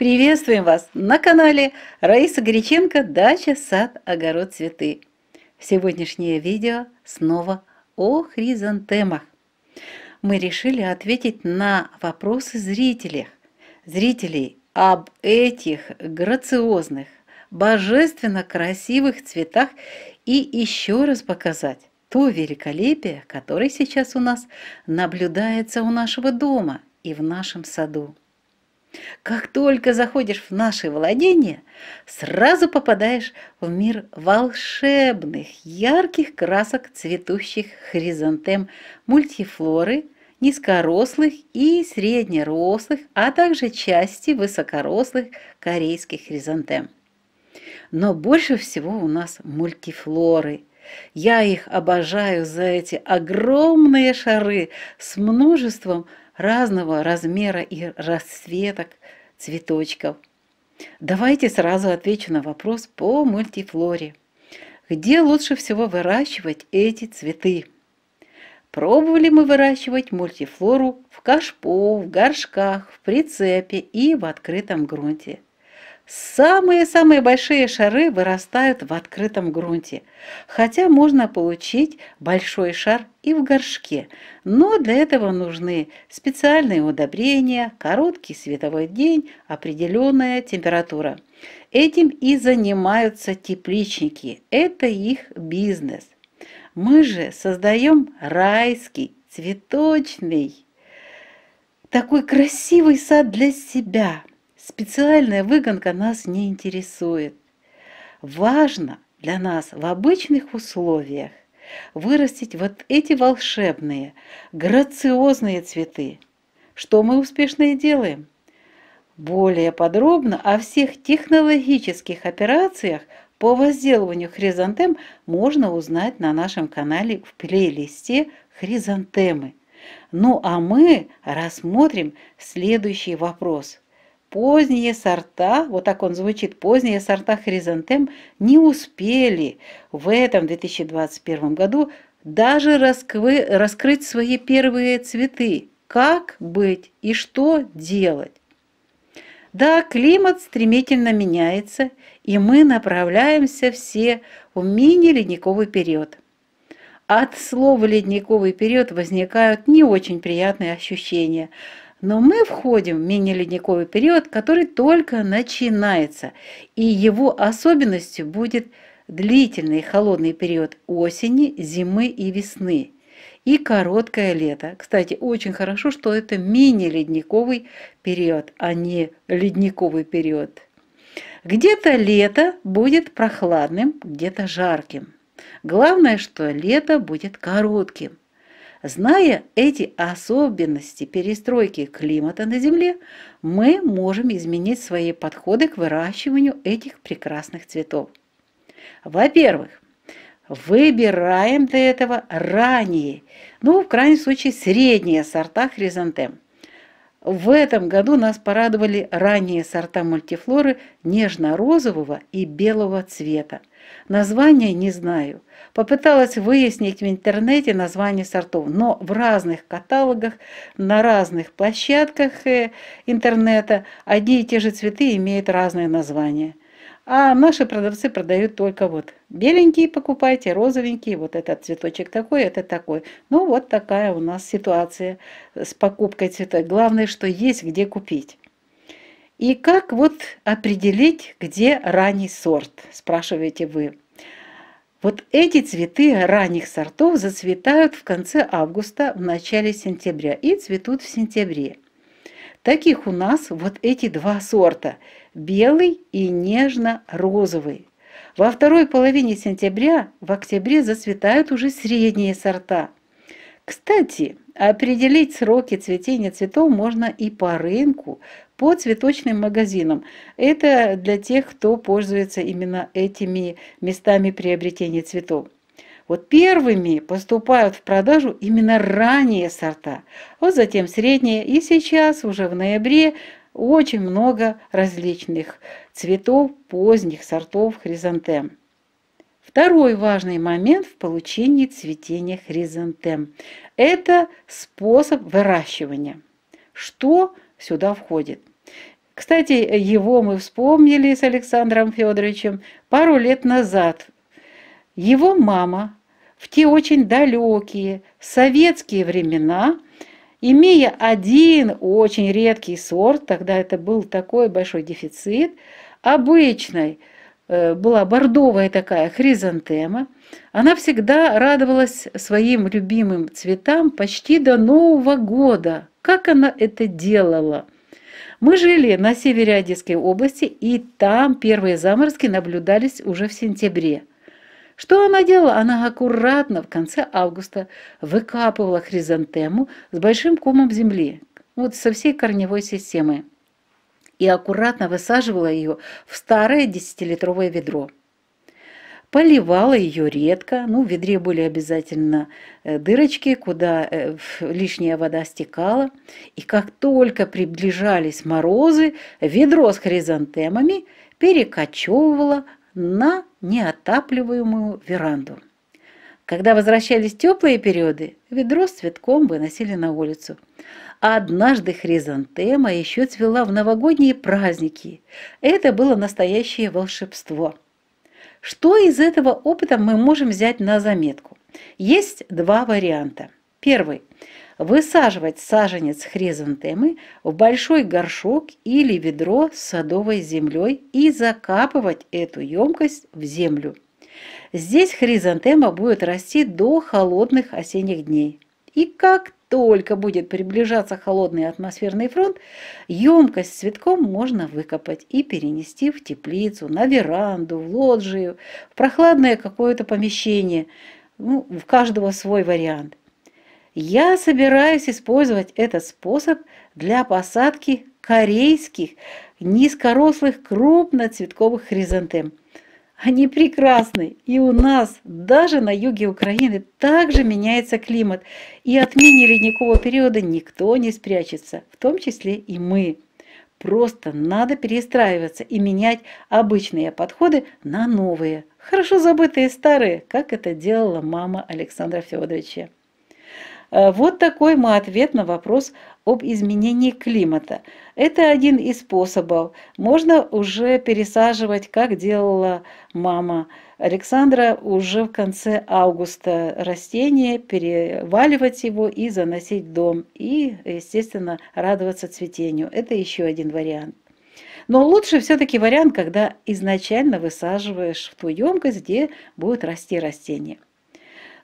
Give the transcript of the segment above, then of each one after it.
Приветствуем вас на канале Раиса Горяченко «Дача, сад, огород, цветы». Сегодняшнее видео снова о хризантемах. Мы решили ответить на вопросы зрителей, зрителей об этих грациозных, божественно красивых цветах и еще раз показать то великолепие, которое сейчас у нас наблюдается у нашего дома и в нашем саду. Как только заходишь в наши владения, сразу попадаешь в мир волшебных, ярких красок цветущих хризантем мультифлоры, низкорослых и среднерослых, а также части высокорослых корейских хризантем. Но больше всего у нас мультифлоры. Я их обожаю за эти огромные шары с множеством разного размера и расцветок цветочков. Давайте сразу отвечу на вопрос по мультифлоре. Где лучше всего выращивать эти цветы? Пробовали мы выращивать мультифлору в кашпо, в горшках, в прицепе и в открытом грунте. Самые-самые большие шары вырастают в открытом грунте, хотя можно получить большой шар и в горшке, но для этого нужны специальные удобрения, короткий световой день, определенная температура. Этим и занимаются тепличники, это их бизнес. Мы же создаем райский, цветочный, такой красивый сад для себя – Специальная выгонка нас не интересует. Важно для нас в обычных условиях вырастить вот эти волшебные, грациозные цветы. Что мы успешно и делаем? Более подробно о всех технологических операциях по возделыванию хризантем можно узнать на нашем канале в плейлисте «Хризантемы». Ну а мы рассмотрим следующий вопрос – Поздние сорта, вот так он звучит, поздние сорта хризантем не успели в этом 2021 году даже расквы, раскрыть свои первые цветы. Как быть и что делать? Да, климат стремительно меняется, и мы направляемся все в мини-ледниковый период. От слова «ледниковый период» возникают не очень приятные ощущения – но мы входим в мини-ледниковый период, который только начинается, и его особенностью будет длительный холодный период осени, зимы и весны и короткое лето. Кстати, очень хорошо, что это мини-ледниковый период, а не ледниковый период. Где-то лето будет прохладным, где-то жарким. Главное, что лето будет коротким. Зная эти особенности перестройки климата на Земле, мы можем изменить свои подходы к выращиванию этих прекрасных цветов. Во-первых, выбираем для этого ранние, ну, в крайнем случае, средние сорта хризантем. В этом году нас порадовали ранние сорта мультифлоры нежно-розового и белого цвета. Название не знаю. Попыталась выяснить в интернете название сортов, но в разных каталогах, на разных площадках э, интернета одни и те же цветы имеют разные названия. А наши продавцы продают только вот беленькие покупайте, розовенькие, вот этот цветочек такой, это такой. Ну вот такая у нас ситуация с покупкой цветов. Главное, что есть где купить. И как вот определить, где ранний сорт, спрашиваете вы. Вот эти цветы ранних сортов зацветают в конце августа, в начале сентября и цветут в сентябре. Таких у нас вот эти два сорта – белый и нежно-розовый. Во второй половине сентября, в октябре зацветают уже средние сорта. Кстати, определить сроки цветения цветов можно и по рынку, по цветочным магазинам. Это для тех, кто пользуется именно этими местами приобретения цветов. Вот первыми поступают в продажу именно ранние сорта, вот затем средние, и сейчас уже в ноябре очень много различных цветов поздних сортов хризантем. Второй важный момент в получении цветения хризантем – это способ выращивания. Что сюда входит? Кстати, его мы вспомнили с Александром Федоровичем пару лет назад. Его мама в те очень далекие советские времена, имея один очень редкий сорт, тогда это был такой большой дефицит, обычной, э, была бордовая такая хризантема, она всегда радовалась своим любимым цветам почти до Нового года. Как она это делала? Мы жили на севере Одесской области, и там первые заморозки наблюдались уже в сентябре. Что она делала? Она аккуратно в конце августа выкапывала хризантему с большим комом земли, вот со всей корневой системы, и аккуратно высаживала ее в старое десятилитровое ведро. Поливала ее редко, ну, в ведре были обязательно э, дырочки, куда э, лишняя вода стекала. И как только приближались морозы, ведро с хризантемами перекочевывало на неотапливаемую веранду. Когда возвращались теплые периоды, ведро с цветком выносили на улицу. А однажды хризантема еще цвела в новогодние праздники. Это было настоящее волшебство. Что из этого опыта мы можем взять на заметку? Есть два варианта. Первый. Высаживать саженец хризантемы в большой горшок или ведро с садовой землей и закапывать эту емкость в землю. Здесь хризантема будет расти до холодных осенних дней. И как только будет приближаться холодный атмосферный фронт, емкость с цветком можно выкопать и перенести в теплицу, на веранду, в лоджию, в прохладное какое-то помещение. Ну, в каждого свой вариант. Я собираюсь использовать этот способ для посадки корейских низкорослых крупноцветковых хризантем. Они прекрасны, и у нас, даже на юге Украины, также меняется климат, и от мини-ледникового периода никто не спрячется, в том числе и мы. Просто надо перестраиваться и менять обычные подходы на новые, хорошо забытые старые, как это делала мама Александра Федоровича. Э, вот такой мой ответ на вопрос об изменении климата. Это один из способов. Можно уже пересаживать, как делала мама Александра, уже в конце августа растение, переваливать его и заносить в дом. И, естественно, радоваться цветению. Это еще один вариант. Но лучше все-таки вариант, когда изначально высаживаешь в ту емкость, где будет расти растение.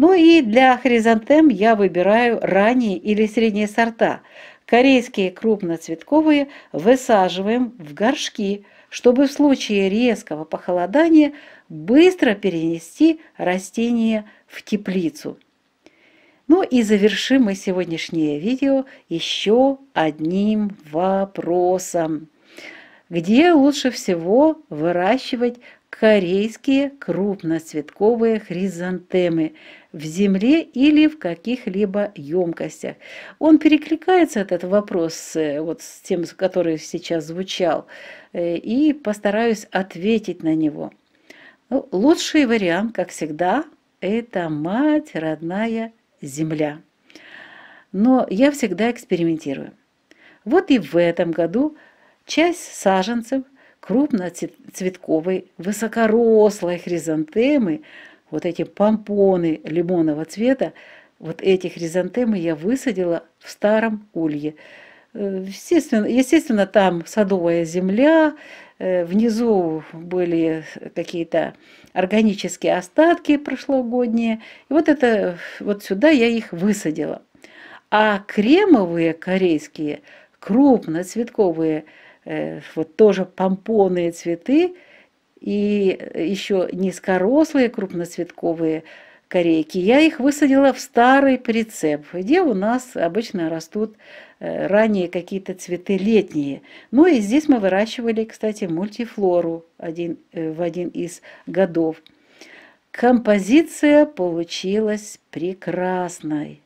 Ну и для хризантем я выбираю ранние или средние сорта. Корейские крупноцветковые высаживаем в горшки, чтобы в случае резкого похолодания быстро перенести растение в теплицу. Ну и завершим мы сегодняшнее видео еще одним вопросом. Где лучше всего выращивать корейские крупноцветковые хризантемы в земле или в каких-либо емкостях. Он перекликается, этот вопрос, э, вот с тем, который сейчас звучал, э, и постараюсь ответить на него. Ну, лучший вариант, как всегда, это мать родная земля. Но я всегда экспериментирую. Вот и в этом году часть саженцев – крупноцветковой, высокорослой хризантемы, вот эти помпоны лимонного цвета, вот эти хризантемы я высадила в старом улье. Э, естественно, естественно, там садовая земля, э, внизу были какие-то органические остатки прошлогодние. И вот это вот сюда я их высадила. А кремовые корейские, крупноцветковые Э, вот тоже помпонные цветы и еще низкорослые крупноцветковые корейки. Я их высадила в старый прицеп, где у нас обычно растут э, ранее какие-то цветы летние. Ну и здесь мы выращивали, кстати, мультифлору один, э, в один из годов. Композиция получилась прекрасной.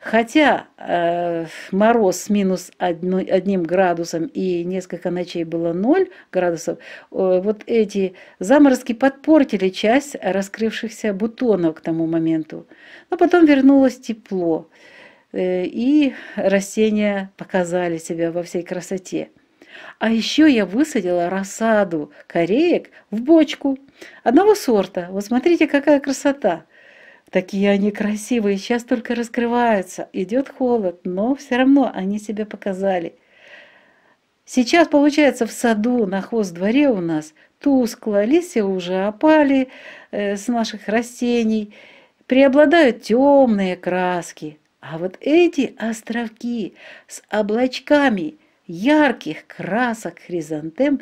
Хотя э, мороз с минус одной, одним градусом и несколько ночей было 0 градусов, э, вот эти заморозки подпортили часть раскрывшихся бутонов к тому моменту. Но потом вернулось тепло, э, и растения показали себя во всей красоте. А еще я высадила рассаду кореек в бочку одного сорта. Вот смотрите, какая красота! Такие они красивые, сейчас только раскрываются. Идет холод, но все равно они себя показали. Сейчас, получается, в саду на хвост дворе у нас тускло, листья уже опали э, с наших растений, преобладают темные краски. А вот эти островки с облачками ярких красок хризантем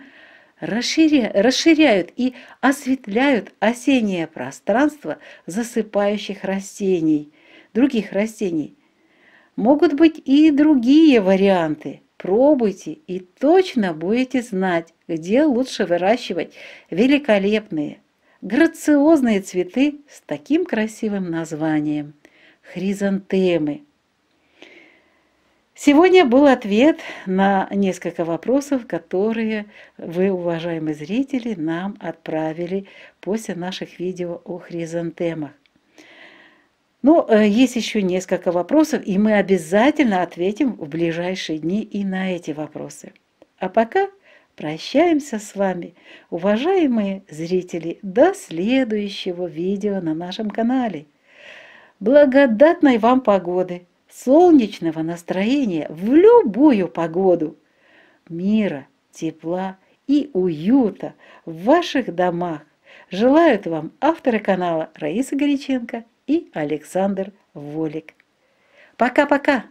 расширя... расширяют и осветляют осеннее пространство засыпающих растений, других растений. Могут быть и другие варианты – Пробуйте и точно будете знать, где лучше выращивать великолепные, грациозные цветы с таким красивым названием – хризантемы. Сегодня был ответ на несколько вопросов, которые вы, уважаемые зрители, нам отправили после наших видео о хризантемах. Но ну, э, есть еще несколько вопросов, и мы обязательно ответим в ближайшие дни и на эти вопросы. А пока прощаемся с вами, уважаемые зрители, до следующего видео на нашем канале. Благодатной вам погоды, солнечного настроения в любую погоду, мира, тепла и уюта в ваших домах. Желают вам авторы канала Раиса Горяченко и Александр Волик. Пока-пока!